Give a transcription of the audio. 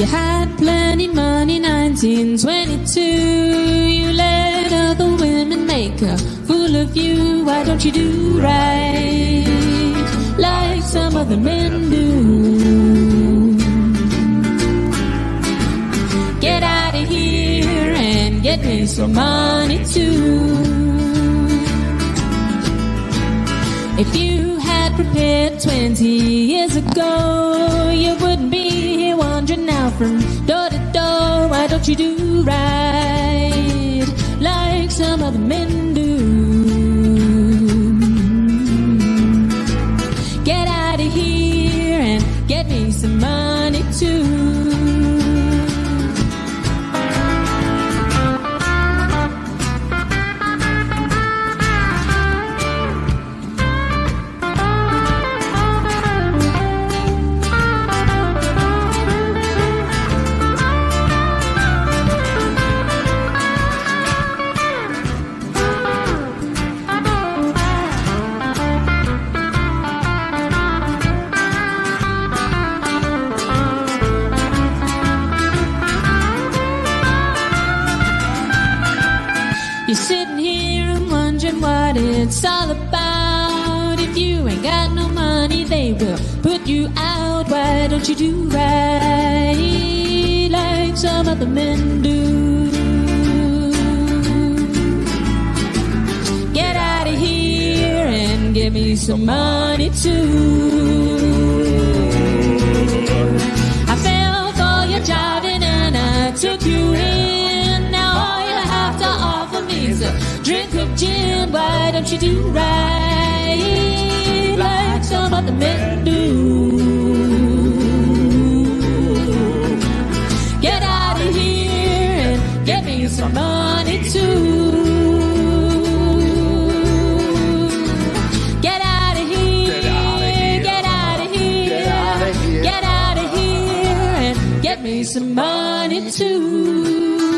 You had plenty money, 1922. You let other women make a fool of you. Why don't you do right like some other men do? Get out of here and get me some money too. If you had prepared 20 years ago, you wouldn't be from door to door. Why don't you do right like some other men do? Get out of here and get me some money too. You're sitting here and wondering what it's all about. If you ain't got no money, they will put you out. Why don't you do right like some other men do? Get out of here and give me some money too. Gin. Why don't you do right like some other men do? Get out of here and get me some money too. Get out of here, get out of here, get out of here, and get me some money too.